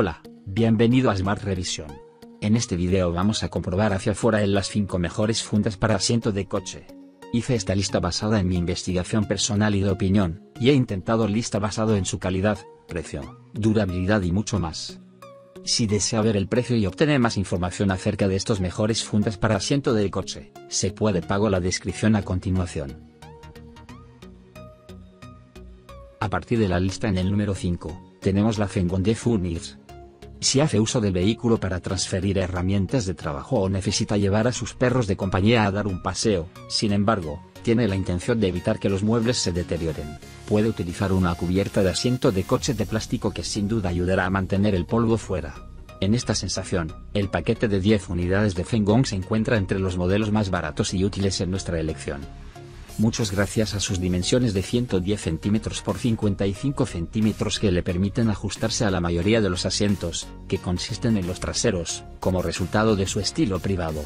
Hola, bienvenido a Smart Revisión. En este video vamos a comprobar hacia afuera en las 5 mejores fundas para asiento de coche. Hice esta lista basada en mi investigación personal y de opinión, y he intentado lista basado en su calidad, precio, durabilidad y mucho más. Si desea ver el precio y obtener más información acerca de estos mejores fundas para asiento de coche, se puede pago la descripción a continuación. A partir de la lista en el número 5, tenemos la Fengonde Furniture. Si hace uso del vehículo para transferir herramientas de trabajo o necesita llevar a sus perros de compañía a dar un paseo, sin embargo, tiene la intención de evitar que los muebles se deterioren, puede utilizar una cubierta de asiento de coche de plástico que sin duda ayudará a mantener el polvo fuera. En esta sensación, el paquete de 10 unidades de Fengong se encuentra entre los modelos más baratos y útiles en nuestra elección muchos gracias a sus dimensiones de 110 centímetros por 55 centímetros que le permiten ajustarse a la mayoría de los asientos, que consisten en los traseros, como resultado de su estilo privado.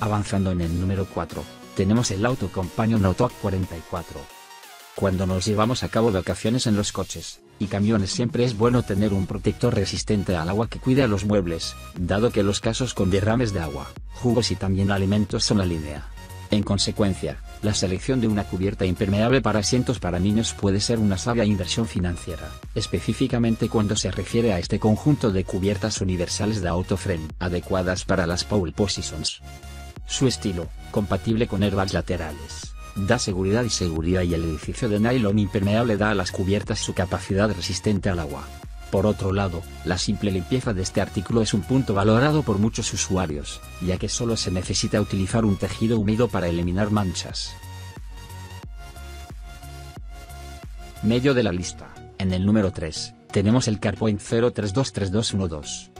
Avanzando en el número 4, tenemos el Auto Companion Autoac 44. Cuando nos llevamos a cabo vacaciones en los coches y camiones siempre es bueno tener un protector resistente al agua que cuide a los muebles, dado que los casos con derrames de agua, jugos y también alimentos son la línea. En consecuencia, la selección de una cubierta impermeable para asientos para niños puede ser una sabia inversión financiera, específicamente cuando se refiere a este conjunto de cubiertas universales de autoframe, adecuadas para las pole positions. Su estilo, compatible con airbags laterales da seguridad y seguridad y el edificio de nylon impermeable da a las cubiertas su capacidad resistente al agua. Por otro lado, la simple limpieza de este artículo es un punto valorado por muchos usuarios, ya que solo se necesita utilizar un tejido húmedo para eliminar manchas. Medio de la lista, en el número 3, tenemos el CarPoint 03232212.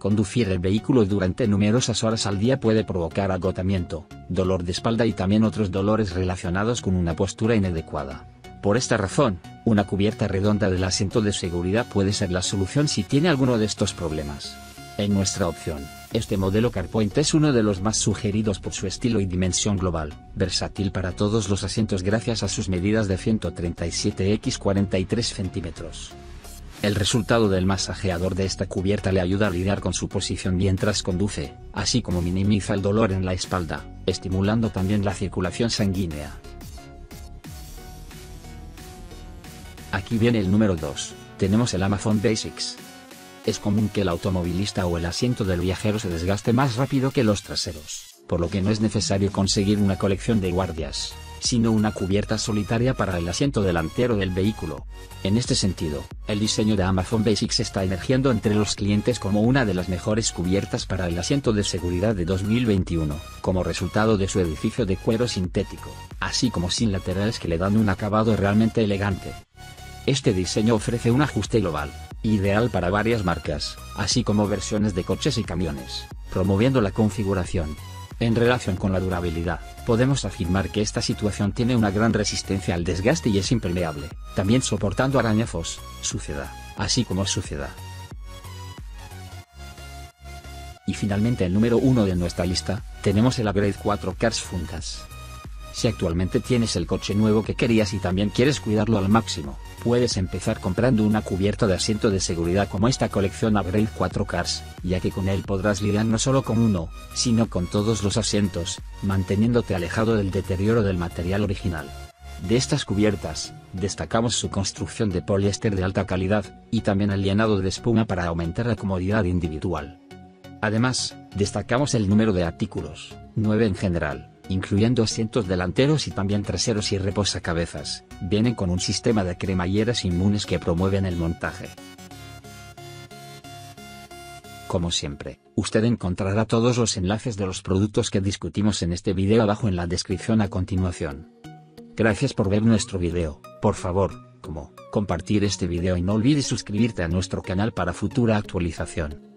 Conducir el vehículo durante numerosas horas al día puede provocar agotamiento, dolor de espalda y también otros dolores relacionados con una postura inadecuada. Por esta razón, una cubierta redonda del asiento de seguridad puede ser la solución si tiene alguno de estos problemas. En nuestra opción, este modelo CarPoint es uno de los más sugeridos por su estilo y dimensión global, versátil para todos los asientos gracias a sus medidas de 137 x 43 centímetros. El resultado del masajeador de esta cubierta le ayuda a lidiar con su posición mientras conduce, así como minimiza el dolor en la espalda, estimulando también la circulación sanguínea. Aquí viene el número 2, tenemos el Amazon Basics. Es común que el automovilista o el asiento del viajero se desgaste más rápido que los traseros, por lo que no es necesario conseguir una colección de guardias sino una cubierta solitaria para el asiento delantero del vehículo. En este sentido, el diseño de Amazon Basics está emergiendo entre los clientes como una de las mejores cubiertas para el asiento de seguridad de 2021, como resultado de su edificio de cuero sintético, así como sin laterales que le dan un acabado realmente elegante. Este diseño ofrece un ajuste global, ideal para varias marcas, así como versiones de coches y camiones, promoviendo la configuración, en relación con la durabilidad, podemos afirmar que esta situación tiene una gran resistencia al desgaste y es impermeable, también soportando arañazos, suciedad, así como suciedad. Y finalmente el número 1 de nuestra lista, tenemos el Upgrade 4 Cars Fundas. Si actualmente tienes el coche nuevo que querías y también quieres cuidarlo al máximo, puedes empezar comprando una cubierta de asiento de seguridad como esta colección Upgrade 4 Cars, ya que con él podrás lidiar no solo con uno, sino con todos los asientos, manteniéndote alejado del deterioro del material original. De estas cubiertas, destacamos su construcción de poliéster de alta calidad, y también el llenado de espuma para aumentar la comodidad individual. Además, destacamos el número de artículos, 9 en general, incluyendo asientos delanteros y también traseros y reposacabezas, vienen con un sistema de cremalleras inmunes que promueven el montaje. Como siempre, usted encontrará todos los enlaces de los productos que discutimos en este video abajo en la descripción a continuación. Gracias por ver nuestro video, por favor, como, compartir este video y no olvides suscribirte a nuestro canal para futura actualización.